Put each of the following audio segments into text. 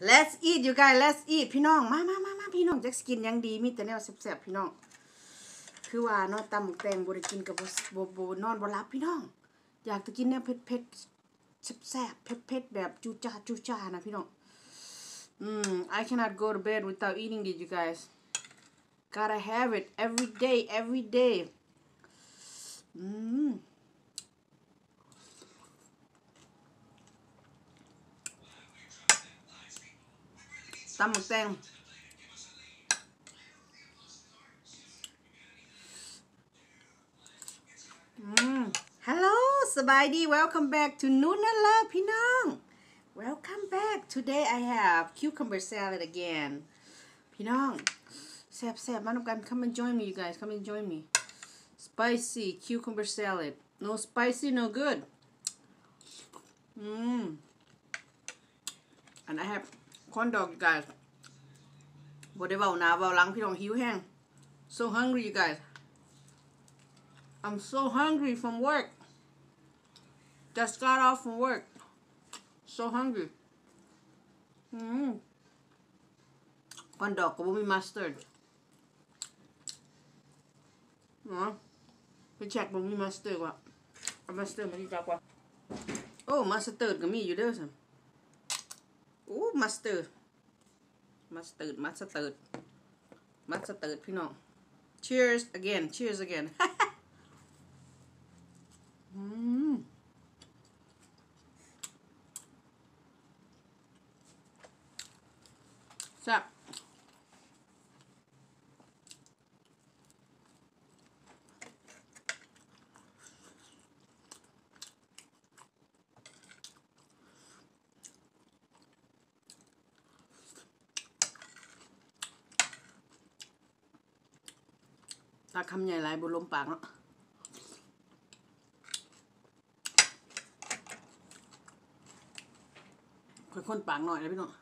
let's eat you guys let's eat พี่น้อง มามามามาพี่น้องจะกินยังดี มีแต่แนวแซ่บๆพี่น้อง คือว่านาะตำหมกแตงบ่ได้กินกับบบ่บ่นอนบ่หลับพี่น้อง อยากจะกินแนวเผ็ดๆแซ่บๆเผ็ดๆแบบจูจ้าจูจ้านะพี่น้อง อืม I cannot go to bed without eating it you guys gotta have it every day every day อืม ตำหมึกแตงอืม hello สบายดี welcome back to นุ่นนั่นละพี่น้อง welcome back today I have cucumber salad again พี่น้องแซ่บแซ่บมาทำกัน come and join me you guys come and join me spicy cucumber salad no spicy no good อืม and I have corn dog you guys บ่ได้เว้าหนาเว้าหลังพี่น้องหิวแห้ง so hungry you guys I'm so hungry from work just got off from work so hungry อืมคอนดอกก็บ่มี mustard เนาะไปเช็คบ่มี mustard ว่ะเอา mustard มาดีจักว่าโอ้ mustard ก็มีอยู่เด้อซั่นโอ้ mustard มัสตืดมัสตืดมัสตืดพี่น้อง cheers again cheers again อืมแซ่บ คำใหญ่หลายบนลมปากเนาะค่อยค้นปากหน่อยนะพี่น้อง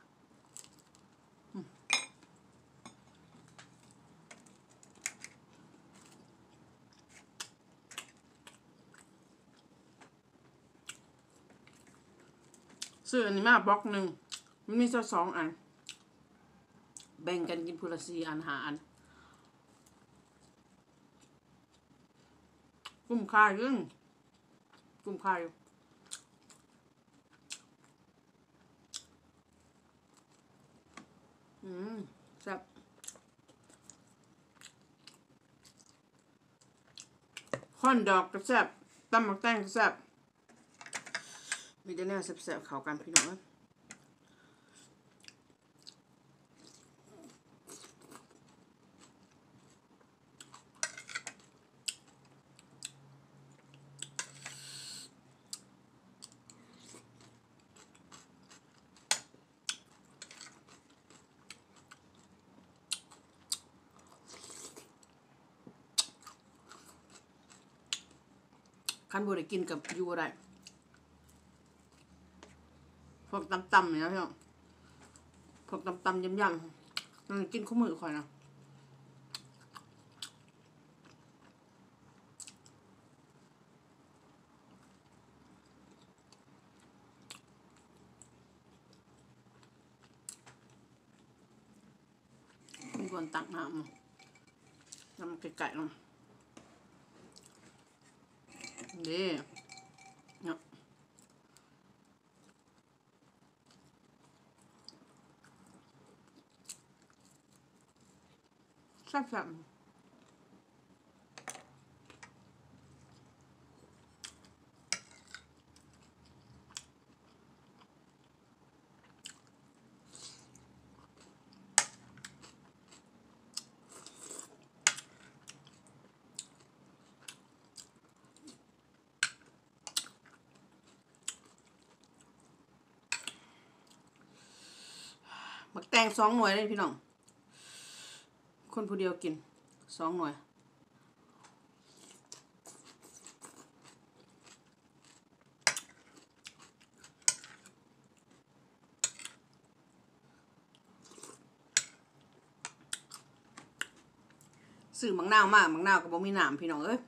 ซื้ออันนี้มาบล็อกหนึ่งมันมีแค่สองอัน แบ่งกันกินพูละสีอันหาอัน กุ้มคายึงกุ้มคาอยู่อืมแซ่บข้อนดอกก็แซ่บตำหมักแตงก็แซ่บมีแต่แนวแซ่บๆเข้ากันพี่น้อง คันบ่ได้กินกับยู่บ่ได้พวกตำๆเนี่ยพี่น้องพวกตำๆยำๆมันกินคู่มือค่อยนะมีคนตักน้ำมาน้ำไก่ๆลง นี่เน บๆหมักแตงสองหน่วยเลยพี่น้อง คนผู้เดียวกินสองหน่วย สื่อมังนาวมากมังนาวกับบ่มีหนามพี่น้องเอ้ย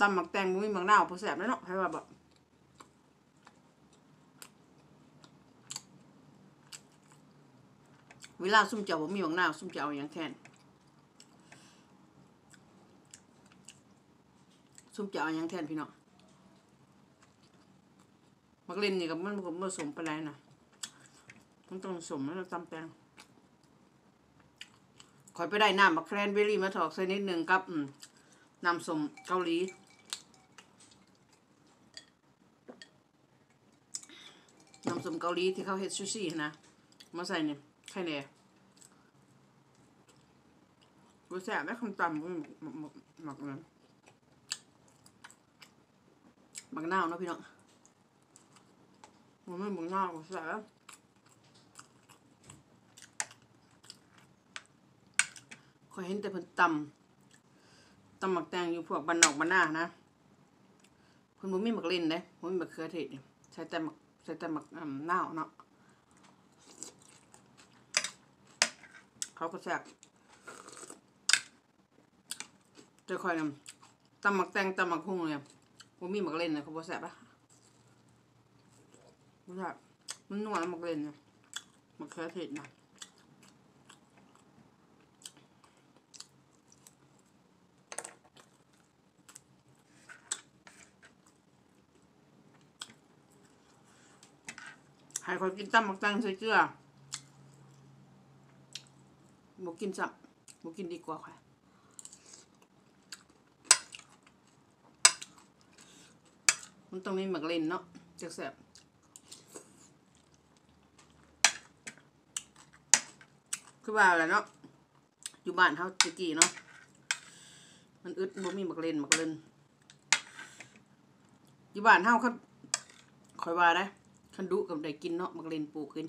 ตำหมักแตงบ่มีมังนาวพอแสบแล้วเนาะให้ว่าแบบ เวลาซุ่มเจ้าบ่มีบักนาซุ่มเจ้าเอาหยังแทนซุ่มเจ้าเอาหยังแทนพี่น้องมักเล่นนี่กับมันก็ผสมไปแล้วนะมันต้องผสมแล้วตำแตงคอยไปได้น้ำมักแครนเบอรี่มาถอกใส่นิดหนึ่งกับน้ำสมเกาหลีน้ำสมเกาหลีที่เขาเฮ็ดซูชินะมาใส่เนี่ย ไข่แหน่รู้แสบไหมคำตำก็หมักหมักหมักนั้นหมักหนาวเนาะพี่น้องมันไม่หมักหนาวก็แสบคอยเห็นแต่เพิ่นตำตำหมักแตงอยู่พวกบ้านนอกบ้านนานะเพิ่นบ่มีหมักเล่นเด้บ่มีหมักเขือเทศใช้แต่หมักใช้แต่หมักอ่ำนาวเนาะ เขาก็แซ่บเจะคอยนำตำหมักแตงตำหมักหุ่งเลยผมมีหมักเล่นนะเขาบอกแซ่บปะบ่แซ่บมันนวลหมักเล่นนะหมักเขือเทศนะให้คอยกินตำหมักแตงใส่เกลือ หมูกินสับหมูกินดีกว่าค่ะมันต้องมีหมักเล่นเนาะจะแซ่บคือว่าอะไรเนาะอยู่บ้านเฮาตะกี้เนาะมันอึดบ่มีหมักเล่นหมักเล่นอยู่บ้านเฮาเขาคอยว่าได้คันดุกับได้กินเนาะหมักเล่นปลูกกิน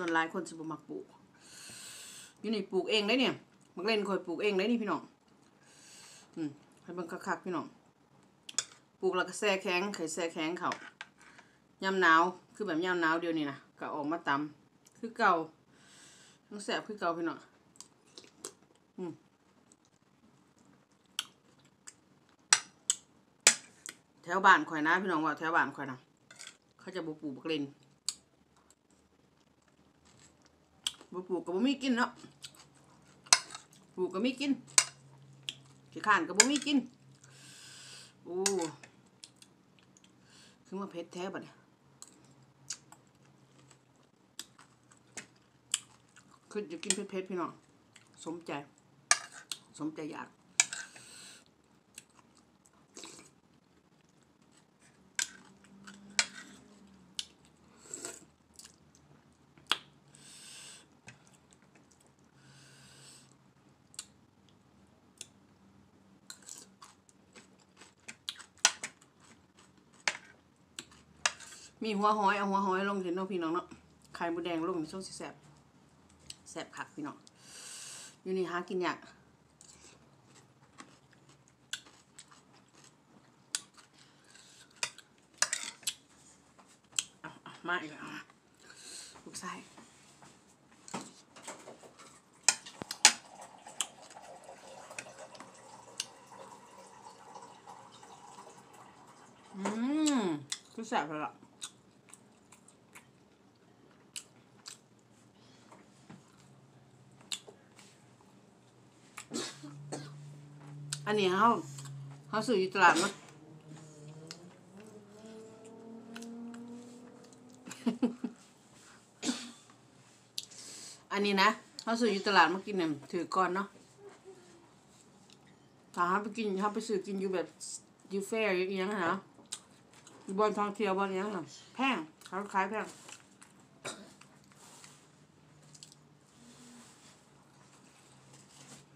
ส่วนหลายคนสิบมักปลูกอยู่นี่ปลูกเองได้เนี่ยมักเล่นคอยปลูกเองได้นี่พี่น้องอืมให้เบิ่งคักๆพี่น้องปลูกแล้วก็แช่แข็งเคยแช่แข็งเขายามหนาวคือแบบยามหนาวเดียวนี่นะก็ออกมาตำคือเก่าต้องแสบคือเก่าพี่น้องอืมแถวบ้านข่อยนะพี่น้องว่าแถวบ้านข่อยนะเขาจะบปลูกบักเล่น บ่ปลูกก็บ่มีกินเนาะปลูกก็มีกินขี้ข้านก็บ่มีกินโอ้คือมาเผ็ดแท้บัดเนี่ยคือจะกินเผ็ดๆพี่น้องสมใจ สมใจอยาก มีหัวหอยเอาหัวหอยลงเห็นเนาะพี่น้องเนาะไข่มดแดงลงในช่วงสิแสบแสบคักพี่น้องอยู่นี่หากินยากเอาเอามาอีกแล้วอะลูกไส้อืมคือแสบเลยล่ะ อันนี้เขาเขาซื้ออยู่ตลาดมั้อันนี้นะเขาซื้ออยู่ตลาดมากินเนี่ยถือก่อนเนาะถ้าเขาไปกินเขาไปซื้อกินอยู่แบบอยู่แฟร์อย่างเงี้ยนะอยู่บนทองเที่ยวบนเนี้ยนะแพงเขาขายแพง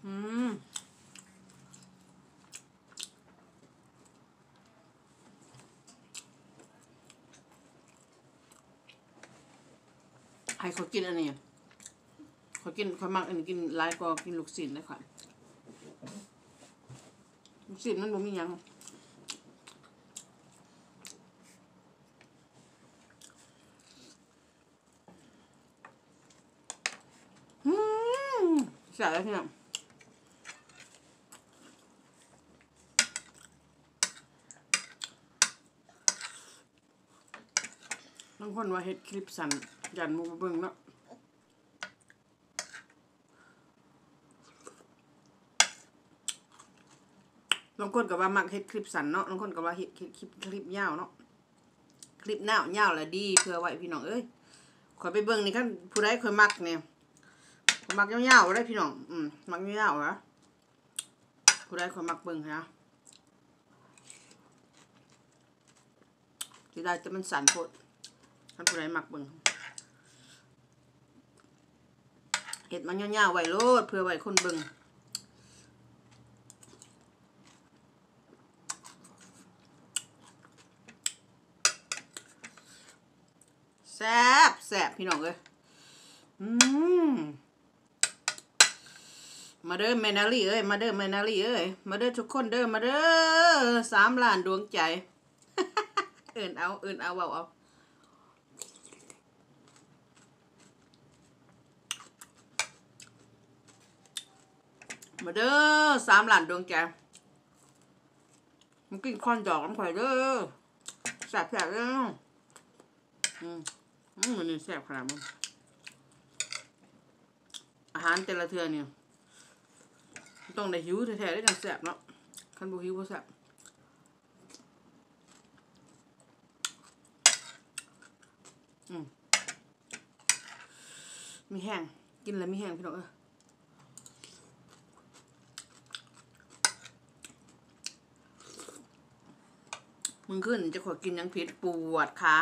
อืม ให้เขากินอันนี้เขากินเขามักอันนี้กินหลายกว่ากินลูกศิลเลยค่ะลูกศิลมันบ่มีหยังอืมใส่แล้วพี่น้องบางคนว่าเฮ็ดคลิปสั้น ยันมูบ่เบิ่งเนาะบางคนก็ว่ามักเฮ็ดคลิปสั้นเนาะบางคนก็ว่าเฮ็ดคลิปคลิปยาวเนาะ คลิปยาวยาวละดีเพื่อไว้พี่น้องเอ้ยขอยไปเบิ่งนี่คันผู้ใดข่อยมักเนี่ยมักยาวๆได้พี่น้อง อืมมักยาวๆเหรอผู้ใดข่อยมักเบิ่งนะสิได้แต่มันสั่นโพดท่านผู้ใดมักเบิ่ง เห็ดมันยาวๆไว้โลดเพื่อไว้คนบิ่งแซบแซบพี่น้องเอ้ยอืมมาเด้อแมนาลี่เอ้ย มาเด้อแมนาลี่เอ้ย มาเด้อทุกคนเด้อ มาเด้อสามล้านดวงใจ เอินเอา เอินเอาเอาเอา มาเด้อสามหลานดวงใจมันกินคอนดอกน้ำข่อยเด้อแสบแสบเด้ออืมอืมมันนี่แสบขนาดมันอาหารแต่ละเทือเนี่ยต้องได้หิวแท้ๆได้จังแสบเนาะคันบ่หิวบ่แสบอือมีแห้งกินแล้วมีแห้งพี่น้องเออ มึงขึ้นจะขอกินยังผิดปวดขา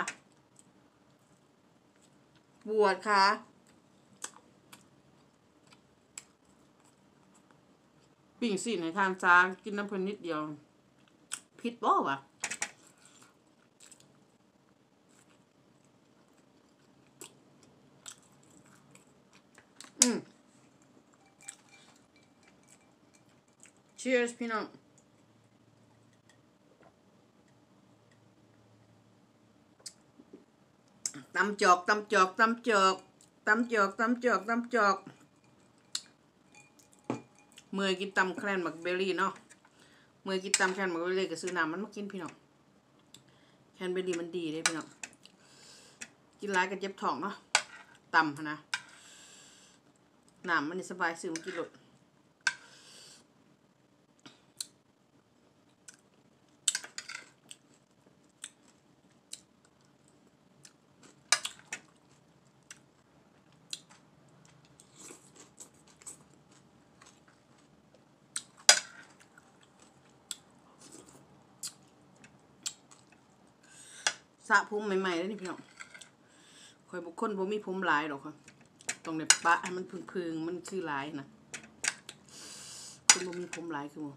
ปวดขาปิ่งสิในทางซ้างกินน้ำเพลินนิดเดียวผิดบ่วะอืม cheers พี่น้อง ตำจอกตำจอกตำจอกตำจอกตำจอกตำจอกเมื่อกินตำแครนมักเบอรี่เนาะเมื่อกินตำแครนมักเบอรี่ก็ซื้อน้ำมันมากินพี่น้องแครนเบอร์รี่มันดีเด้พี่น้องกินร้ายก็เจ็บท้องเนาะตำนะน้ำมันสบายซื้อมากินรถ สระผมใหม่ๆแล้วนี่พี่น้องคอยบุคคลบ่มีผมหลายหรอกค่ะตรงในปะให้มันพึงๆมันคือลายนะคุณบ่มีผมหลายคือบ่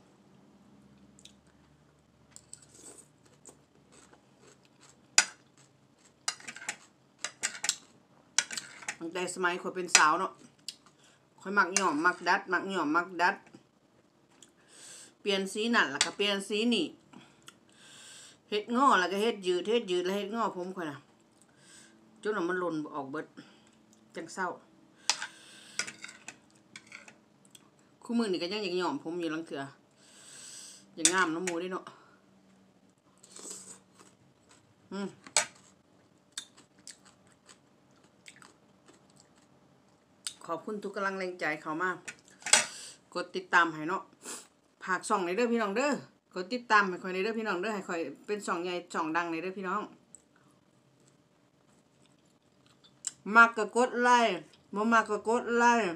ตั้งแต่สมัยคอยเป็นสาวเนาะคอยมักหย่อมมักดัด มักหย่อมมักดัด เปลี่ยนสีนั่นแล้วก็เปลี่ยนสีนี่ เฮ็ดงอแล้วก็เฮ็ดยืดเฮ็ดยืดแล้วเฮ็ดงอผมค่อยน่ะจนว่ามันหล่นออกเบิดจังเศร้าคู่มือนี่ก็ยังยังหย่อมผมอยู่ลังเถื่อยังงามน้ำมูได้เนาะอืมขอบคุณทุกกำลังแรงใจเขามาก กดติดตามให้เนาะผากส่องในเด้อพี่น้องเด้อ กดติดตามให้คอยในเด้อพี่น้องเด้อให้คอยเป็นสองใหญ่สองดังในเด้อพี่น้องมากก็กดไลค์บ่มากก็กดไลค์